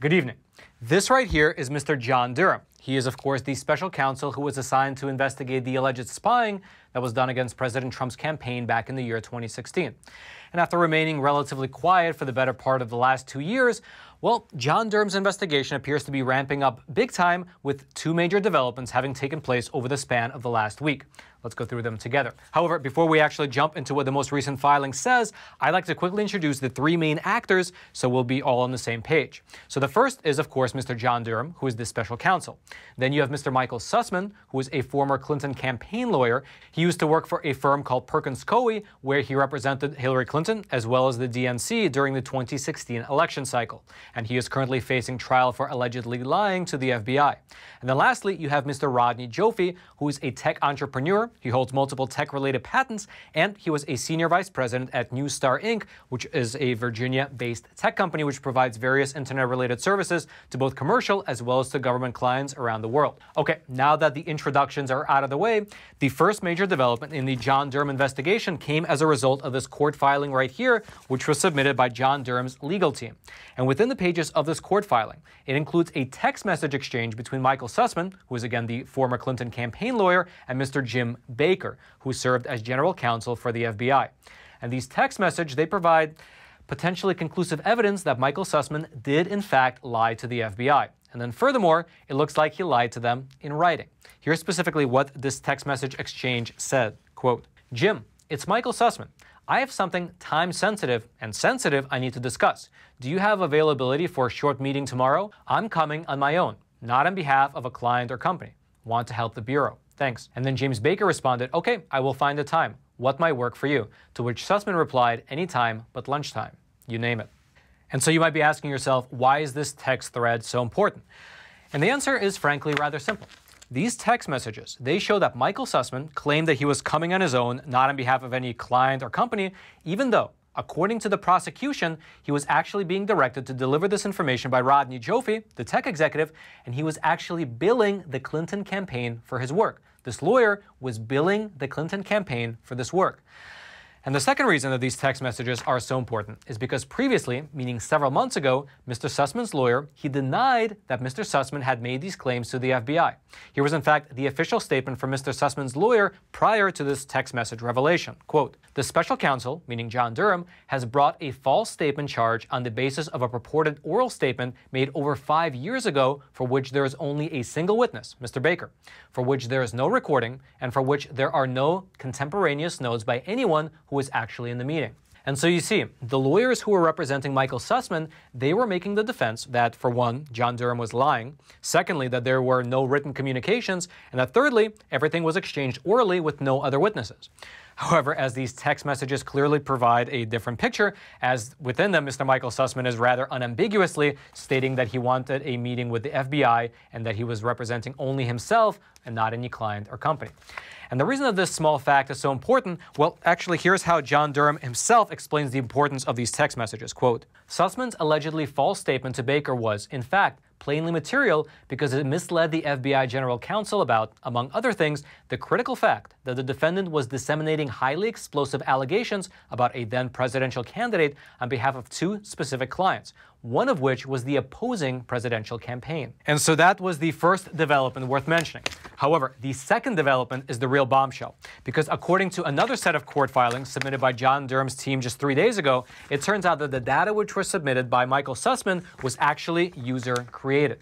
Good evening. This right here is Mr. John Durham. He is, of course, the special counsel who was assigned to investigate the alleged spying that was done against President Trump's campaign back in the year 2016. And after remaining relatively quiet for the better part of the last two years, well, John Durham's investigation appears to be ramping up big time with two major developments having taken place over the span of the last week. Let's go through them together. However, before we actually jump into what the most recent filing says, I'd like to quickly introduce the three main actors so we'll be all on the same page. So the first is, of course, Mr. John Durham, who is the special counsel. Then you have Mr. Michael Sussman, who is a former Clinton campaign lawyer. He used to work for a firm called Perkins Coie, where he represented Hillary Clinton as well as the DNC during the 2016 election cycle. And he is currently facing trial for allegedly lying to the FBI. And then lastly, you have Mr. Rodney Joffe, who is a tech entrepreneur he holds multiple tech related patents, and he was a senior vice president at Neustar Inc., which is a Virginia based tech company which provides various internet related services to both commercial as well as to government clients around the world. Okay, now that the introductions are out of the way, the first major development in the John Durham investigation came as a result of this court filing right here, which was submitted by John Durham's legal team. And within the pages of this court filing, it includes a text message exchange between Michael Sussman, who is again the former Clinton campaign lawyer, and Mr. Jim Baker, who served as general counsel for the FBI. And these text messages, they provide potentially conclusive evidence that Michael Sussman did in fact lie to the FBI. And then furthermore, it looks like he lied to them in writing. Here's specifically what this text message exchange said. Quote, Jim, it's Michael Sussmann. I have something time sensitive and sensitive I need to discuss. Do you have availability for a short meeting tomorrow? I'm coming on my own, not on behalf of a client or company. Want to help the Bureau. Thanks. And then James Baker responded, Okay, I will find a time. What might work for you? To which Sussman replied, Anytime but lunchtime. You name it. And so you might be asking yourself, why is this text thread so important? And the answer is frankly rather simple. These text messages, they show that Michael Sussman claimed that he was coming on his own, not on behalf of any client or company, even though, according to the prosecution, he was actually being directed to deliver this information by Rodney Joffe, the tech executive, and he was actually billing the Clinton campaign for his work. This lawyer was billing the Clinton campaign for this work. And the second reason that these text messages are so important is because previously, meaning several months ago, Mr. Sussman's lawyer, he denied that Mr. Sussman had made these claims to the FBI. Here was in fact the official statement from Mr. Sussman's lawyer prior to this text message revelation. Quote, the special counsel, meaning John Durham, has brought a false statement charge on the basis of a purported oral statement made over five years ago for which there is only a single witness, Mr. Baker, for which there is no recording, and for which there are no contemporaneous notes by anyone who was actually in the meeting. And so you see, the lawyers who were representing Michael Sussman, they were making the defense that, for one, John Durham was lying, secondly, that there were no written communications, and that thirdly, everything was exchanged orally with no other witnesses. However, as these text messages clearly provide a different picture, as within them, Mr. Michael Sussman is rather unambiguously stating that he wanted a meeting with the FBI and that he was representing only himself and not any client or company. And the reason that this small fact is so important, well, actually, here's how John Durham himself explains the importance of these text messages. Quote, Sussmann's allegedly false statement to Baker was, in fact, plainly material because it misled the FBI general counsel about, among other things, the critical fact that the defendant was disseminating highly explosive allegations about a then presidential candidate on behalf of two specific clients, one of which was the opposing presidential campaign. And so that was the first development worth mentioning. However, the second development is the real bombshell, because according to another set of court filings submitted by John Durham's team just three days ago, it turns out that the data which were submitted by Michael Sussman was actually user created.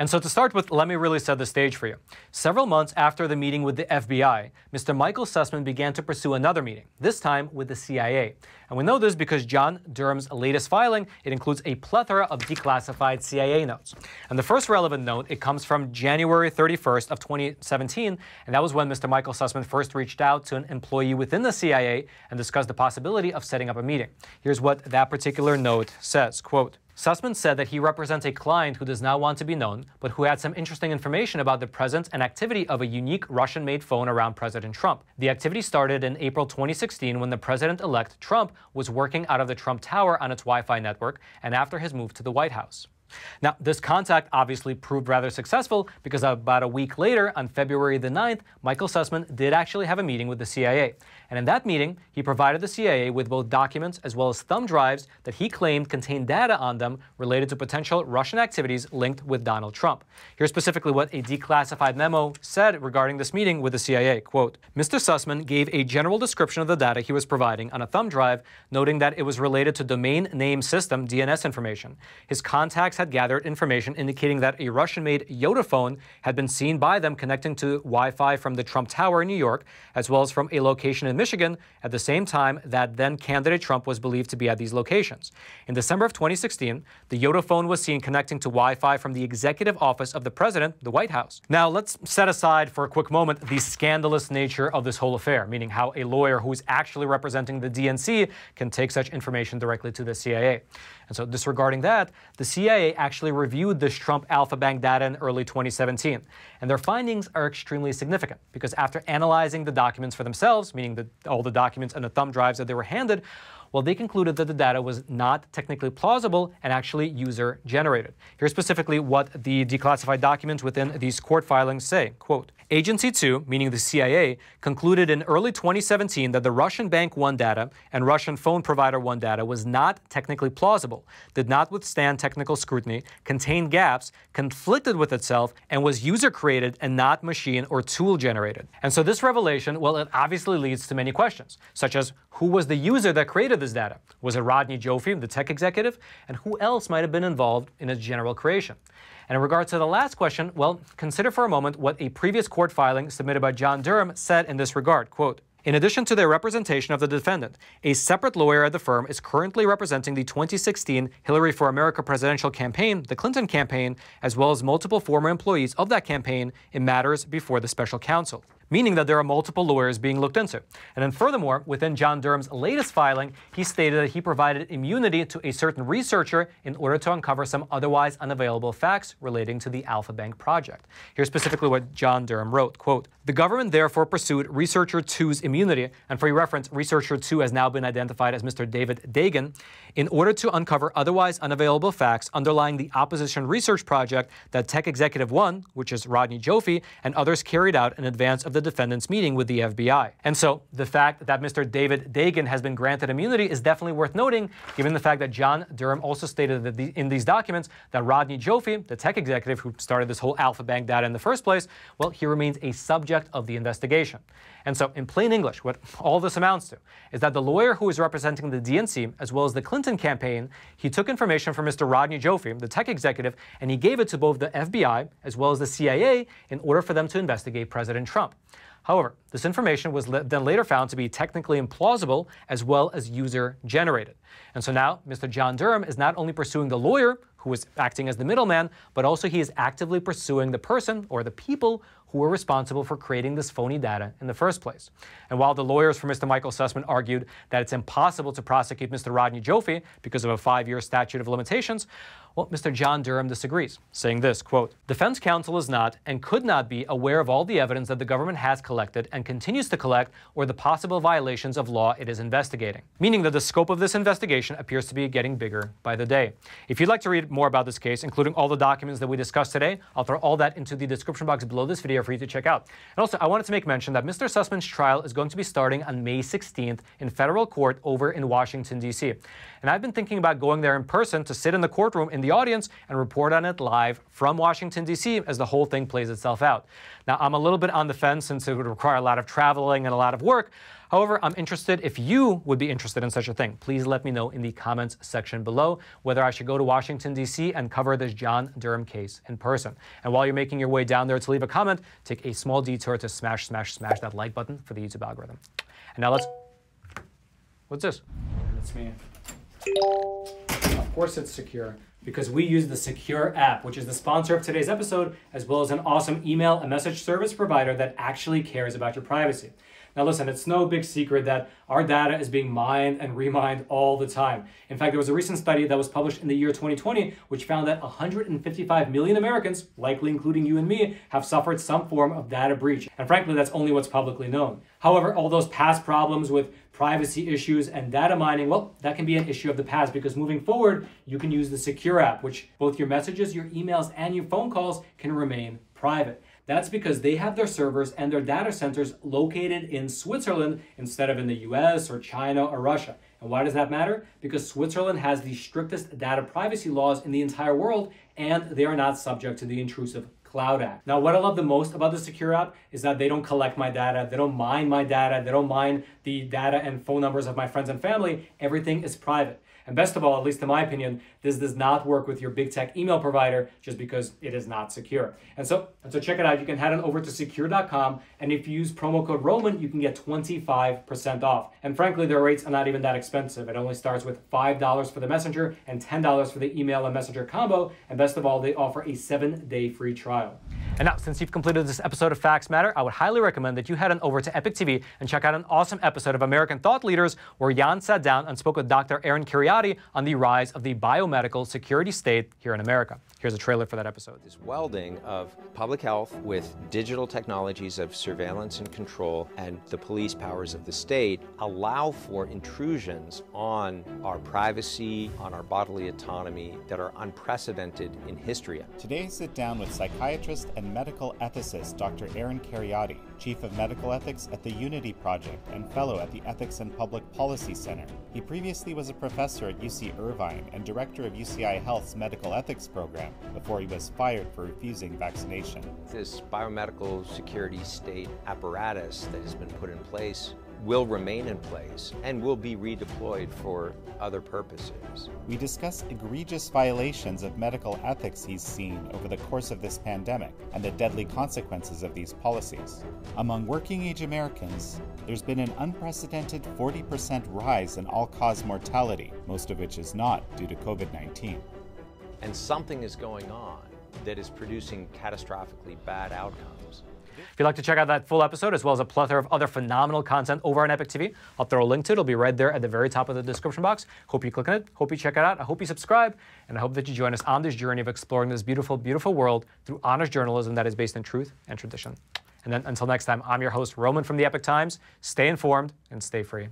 And so to start with, let me really set the stage for you. Several months after the meeting with the FBI, Mr. Michael Sussman began to pursue another meeting, this time with the CIA. And we know this because John Durham's latest filing, it includes a plethora of declassified CIA notes. And the first relevant note, it comes from January 31st of 2017, and that was when Mr. Michael Sussman first reached out to an employee within the CIA and discussed the possibility of setting up a meeting. Here's what that particular note says, quote, Sussmann said that he represents a client who does not want to be known, but who had some interesting information about the presence and activity of a unique Russian made phone around President Trump. The activity started in April 2016 when the president elect Trump was working out of the Trump Tower on its Wi Fi network and after his move to the White House. Now, this contact obviously proved rather successful because about a week later, on February the 9th, Michael Sussman did actually have a meeting with the CIA. And in that meeting, he provided the CIA with both documents as well as thumb drives that he claimed contained data on them related to potential Russian activities linked with Donald Trump. Here's specifically what a declassified memo said regarding this meeting with the CIA. Quote, Mr. Sussman gave a general description of the data he was providing on a thumb drive, noting that it was related to domain name system DNS information. His contacts had gathered information indicating that a Russian-made Yotaphone had been seen by them connecting to Wi-Fi from the Trump Tower in New York, as well as from a location in Michigan at the same time that then candidate Trump was believed to be at these locations. In December of 2016, the Yotaphone was seen connecting to Wi-Fi from the executive office of the president, the White House. Now, let's set aside for a quick moment the scandalous nature of this whole affair, meaning how a lawyer who is actually representing the DNC can take such information directly to the CIA. And so, disregarding that, the CIA actually reviewed this Trump Alfa Bank data in early 2017. And their findings are extremely significant because after analyzing the documents for themselves, meaning the, all the documents and the thumb drives that they were handed, well, they concluded that the data was not technically plausible and actually user generated. Here's specifically what the declassified documents within these court filings say. Quote, Agency 2, meaning the CIA, concluded in early 2017 that the Russian Bank 1 data and Russian phone provider 1 data was not technically plausible, did not withstand technical scrutiny, contained gaps, conflicted with itself, and was user created and not machine or tool generated. And so this revelation, well, it obviously leads to many questions, such as who was the user that created this data? Was it Rodney Joffe, the tech executive? And who else might have been involved in its general creation? And in regards to the last question, well, consider for a moment what a previous court filing submitted by John Durham said in this regard. Quote, in addition to their representation of the defendant, a separate lawyer at the firm is currently representing the 2016 Hillary for America presidential campaign, the Clinton campaign, as well as multiple former employees of that campaign in matters before the special counsel meaning that there are multiple lawyers being looked into. And then furthermore, within John Durham's latest filing, he stated that he provided immunity to a certain researcher in order to uncover some otherwise unavailable facts relating to the Alfa Bank project. Here's specifically what John Durham wrote, quote, The government therefore pursued researcher 2's immunity, and for your reference, researcher 2 has now been identified as Mr. David Dagon, in order to uncover otherwise unavailable facts underlying the opposition research project that Tech Executive 1, which is Rodney Joffe, and others carried out in advance of the the defendant's meeting with the FBI. And so the fact that Mr. David Dagon has been granted immunity is definitely worth noting, given the fact that John Durham also stated that the, in these documents that Rodney Joffe, the tech executive who started this whole Alfa Bank data in the first place, well, he remains a subject of the investigation. And so, in plain English, what all this amounts to is that the lawyer who is representing the DNC, as well as the Clinton campaign, he took information from Mr. Rodney Joffe, the tech executive, and he gave it to both the FBI as well as the CIA in order for them to investigate President Trump. However, this information was then later found to be technically implausible as well as user generated. And so now Mr. John Durham is not only pursuing the lawyer who is acting as the middleman, but also he is actively pursuing the person or the people who were responsible for creating this phony data in the first place. And while the lawyers for Mr. Michael Sussman argued that it's impossible to prosecute Mr. Rodney Joffe because of a five-year statute of limitations, well, Mr. John Durham disagrees, saying this, quote, Defense counsel is not and could not be aware of all the evidence that the government has collected and continues to collect or the possible violations of law it is investigating, meaning that the scope of this investigation appears to be getting bigger by the day. If you'd like to read more about this case, including all the documents that we discussed today, I'll throw all that into the description box below this video for you to check out. And also, I wanted to make mention that Mr. Sussman's trial is going to be starting on May 16th in federal court over in Washington, D.C. And I've been thinking about going there in person to sit in the courtroom in the audience and report on it live from Washington, D.C. as the whole thing plays itself out. Now, I'm a little bit on the fence since it would require a lot of traveling and a lot of work. However, I'm interested if you would be interested in such a thing. Please let me know in the comments section below whether I should go to Washington, D.C. and cover this John Durham case in person. And while you're making your way down there to leave a comment, take a small detour to smash, smash, smash that like button for the YouTube algorithm. And now let's. What's this? It's me. Of course, it's secure because we use the Sekur app, which is the sponsor of today's episode, as well as an awesome email and message service provider that actually cares about your privacy. Now, listen, it's no big secret that our data is being mined and remined all the time. In fact, there was a recent study that was published in the year 2020, which found that 155 million Americans, likely including you and me, have suffered some form of data breach. And frankly, that's only what's publicly known. However, all those past problems with privacy issues and data mining, well, that can be an issue of the past because moving forward, you can use the Sekur app, which both your messages, your emails, and your phone calls can remain private. That's because they have their servers and their data centers located in Switzerland instead of in the US or China or Russia. And why does that matter? Because Switzerland has the strictest data privacy laws in the entire world, and they are not subject to the intrusive CLOUD Act. Now, what I love the most about the Sekur app is that they don't collect my data, they don't mine my data, they don't mine the data and phone numbers of my friends and family. Everything is private. And best of all, at least in my opinion, this does not work with your big tech email provider just because it is not secure. And so, and so check it out. You can head on over to sekur.com. And if you use promo code Roman, you can get 25% off. And frankly, their rates are not even that expensive. It only starts with $5 for the messenger and $10 for the email and messenger combo. And best of all, they offer a seven day free trial. Tchau. And now, since you've completed this episode of Facts Matter, I would highly recommend that you head on over to Epoch TV and check out an awesome episode of American Thought Leaders where Jan sat down and spoke with Dr. Aaron Kheriaty on the rise of the biomedical security state here in America. Here's a trailer for that episode. This welding of public health with digital technologies of surveillance and control and the police powers of the state allow for intrusions on our privacy, on our bodily autonomy that are unprecedented in history. Today, I sit down with psychiatrist and medical ethicist Dr. Aaron Kheriaty, Chief of Medical Ethics at the Unity Project and Fellow at the Ethics and Public Policy Center. He previously was a professor at UC Irvine and Director of UCI Health's Medical Ethics Program before he was fired for refusing vaccination. This biomedical security state apparatus that has been put in place will remain in place and will be redeployed for other purposes. We discuss egregious violations of medical ethics he's seen over the course of this pandemic and the deadly consequences of these policies. Among working age Americans, there's been an unprecedented 40% rise in all cause mortality, most of which is not due to COVID 19. And something is going on that is producing catastrophically bad outcomes. If you'd like to check out that full episode, as well as a plethora of other phenomenal content over on Epoch TV, I'll throw a link to it. It'll be right there at the very top of the description box. Hope you click on it. Hope you check it out. I hope you subscribe. And I hope that you join us on this journey of exploring this beautiful, beautiful world through honest journalism that is based in truth and tradition. And then until next time, I'm your host, Roman from the Epoch Times. Stay informed and stay free.